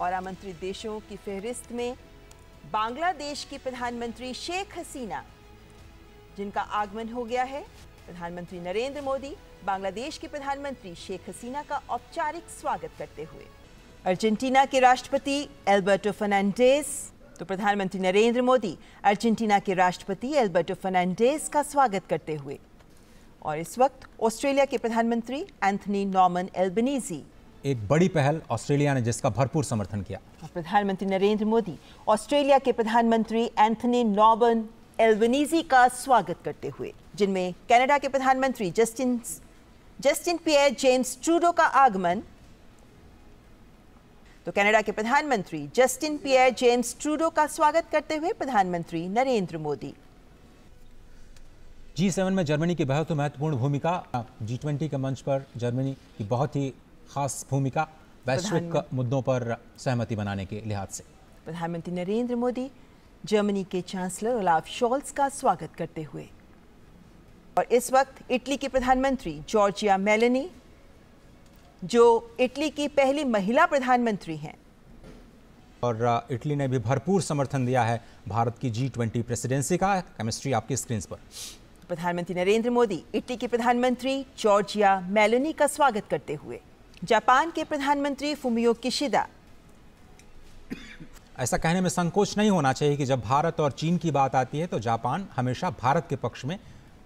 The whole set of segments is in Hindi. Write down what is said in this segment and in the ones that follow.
और आमंत्रित देशों की फहरिस्त में बांग्लादेश की प्रधानमंत्री शेख हसीना, जिनका आगमन हो गया है। प्रधानमंत्री नरेंद्र मोदी बांग्लादेश की प्रधानमंत्री शेख हसीना का औपचारिक स्वागत करते हुए। अर्जेंटीना के राष्ट्रपति एल्बर्टो फर्नांडेस तो प्रधानमंत्री नरेंद्र मोदी अर्जेंटीना के राष्ट्रपति एल्बर्टो फर्नांडेस का स्वागत करते हुए। और इस वक्त ऑस्ट्रेलिया के प्रधानमंत्री एंथनी नॉर्मन एल्बनीजी एक बड़ी पहल ऑस्ट्रेलिया ने जिसका भरपूर समर्थन किया। प्रधानमंत्री नरेंद्र मोदी ऑस्ट्रेलिया के प्रधानमंत्री एंथनी नॉर्बन एल्बनीजी का स्वागत करते हुए जिनमें कनाडा के प्रधानमंत्री Justin Justin Pierre James Trudeau का आगमन। तो कनाडा के प्रधानमंत्री जस्टिन पियर जेम्स ट्रूडो का स्वागत करते हुए प्रधानमंत्री नरेंद्र मोदी। जी सेवन में जर्मनी की बहुत महत्वपूर्ण भूमिका जी ट्वेंटी के मंच पर जर्मनी की बहुत ही खास भूमिका वैश्विक मुद्दों पर सहमति बनाने के लिहाज से। प्रधानमंत्री नरेंद्र मोदी जर्मनी के चांसलर ओलाफ शॉल्स का स्वागत करते हुए। और इस वक्त इटली की प्रधानमंत्री जॉर्जिया मेलेनी जो इटली की पहली महिला प्रधानमंत्री हैं। और इटली ने भी भरपूर समर्थन दिया है भारत की जी ट्वेंटी प्रेसिडेंसी का। केमिस्ट्री आपकी स्क्रीन पर। प्रधानमंत्री नरेंद्र मोदी इटली के प्रधानमंत्री जॉर्जिया मेलोनी का स्वागत करते हुए। जापान के प्रधानमंत्री फुमियो किशिदा। ऐसा कहने में संकोच नहीं होना चाहिए कि जब भारत और चीन की बात आती है तो जापान हमेशा भारत के पक्ष में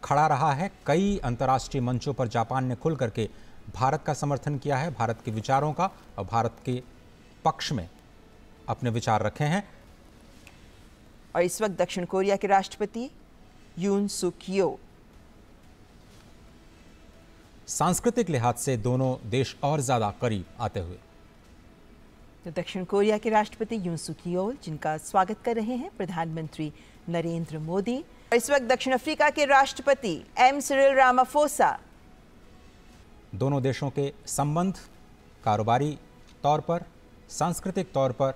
खड़ा रहा है। कई अंतर्राष्ट्रीय मंचों पर जापान ने खुल करके भारत का समर्थन किया है भारत के विचारों का और भारत के पक्ष में अपने विचार रखे हैं। और इस वक्त दक्षिण कोरिया के राष्ट्रपति यून सुकियो। सांस्कृतिक लिहाज से दोनों देश और ज़्यादा करीब आते हुए। तो दक्षिण कोरिया के राष्ट्रपति यून सुकियोल जिनका स्वागत कर रहे हैं प्रधानमंत्री नरेंद्र मोदी इस वक्त दक्षिण अफ्रीका के राष्ट्रपति एम. Cyril Ramaphosa. दोनों देशों के संबंध कारोबारी तौर पर सांस्कृतिक तौर पर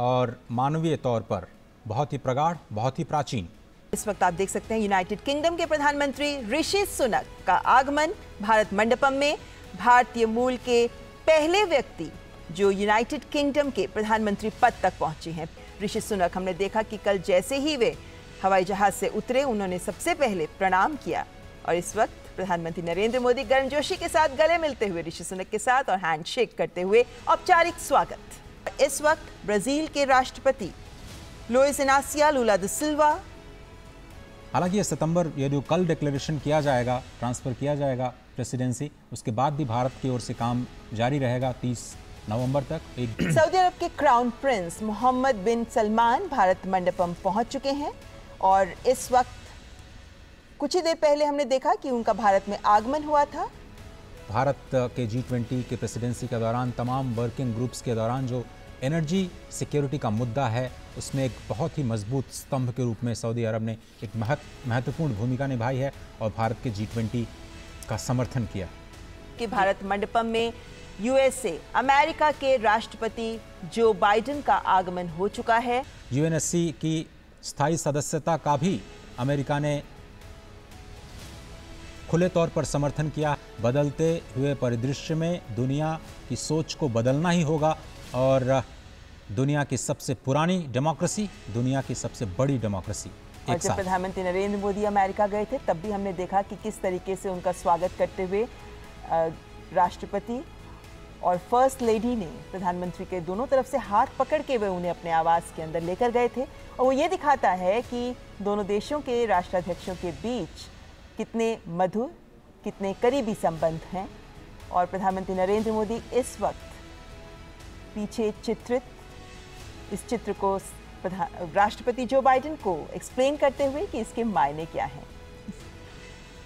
और मानवीय तौर पर बहुत ही प्रगाढ़ बहुत ही प्राचीन। इस वक्त आप देख सकते हैं यूनाइटेड किंगडम के प्रधानमंत्री ऋषि सुनक का आगमन भारत मंडपम में। भारतीय मूल के पहले व्यक्ति जो यूनाइटेड किंगडम के प्रधानमंत्री पद तक पहुँचे हैं। ऋषि सुनक हमने देखा कि कल जैसे ही वे हवाई जहाज़ से उतरे, उन्होंने सबसे पहले प्रणाम किया और इस वक्त प्रधानमंत्री नरेंद्र मोदी गर्मजोशी के साथ गले मिलते हुए ऋषि सुनक के साथ और हैंडशेक करते हुए औपचारिक स्वागत। इस वक्त ब्राज़ील के राष्ट्रपति लोइस इनासिया लूला द सिल्वा हालाँकि ये सितंबर ये जो कल डिक्लेरेशन किया जाएगा ट्रांसफ़र किया जाएगा प्रेसिडेंसी उसके बाद भी भारत की ओर से काम जारी रहेगा 30 नवंबर तक। एक सऊदी अरब के crown prince Mohammed bin Salman Bharat Mandapam पहुँच चुके हैं और इस वक्त कुछ ही देर पहले हमने देखा कि उनका भारत में आगमन हुआ था। भारत के जी ट्वेंटी के प्रेसिडेंसी के दौरान तमाम वर्किंग ग्रुप्स के दौरान जो एनर्जी सिक्योरिटी का मुद्दा है। उसमें एक बहुत ही मज़बूत स्तंभ के रूप में सऊदी अरब ने एक महत्वपूर्ण भूमिका निभाई है और भारत के जी ट्वेंटी का समर्थन किया। कि भारत मंडपम में यूएसए अमेरिका के राष्ट्रपति जो बाइडेन का आगमन हो चुका है। यूएनएससी की स्थायी सदस्यता का भी अमेरिका ने खुले तौर पर समर्थन किया। बदलते हुए परिदृश्य में दुनिया की सोच को बदलना ही होगा। और दुनिया की सबसे पुरानी डेमोक्रेसी दुनिया की सबसे बड़ी डेमोक्रेसी और जब प्रधानमंत्री नरेंद्र मोदी अमेरिका गए थे तब भी हमने देखा कि किस तरीके से उनका स्वागत करते हुए राष्ट्रपति और फ़र्स्ट लेडी ने प्रधानमंत्री के दोनों तरफ़ से हाथ पकड़ के वे उन्हें अपने आवास के अंदर लेकर गए थे। और वो ये दिखाता है कि दोनों देशों के राष्ट्राध्यक्षों के बीच कितने मधुर कितने करीबी संबंध हैं। और प्रधानमंत्री नरेंद्र मोदी इस वक्त पीछे चित्रित। इस चित्र को राष्ट्रपति जो बाइडेन को एक्सप्लेन करते हुए कि इसके मायने क्या हैं।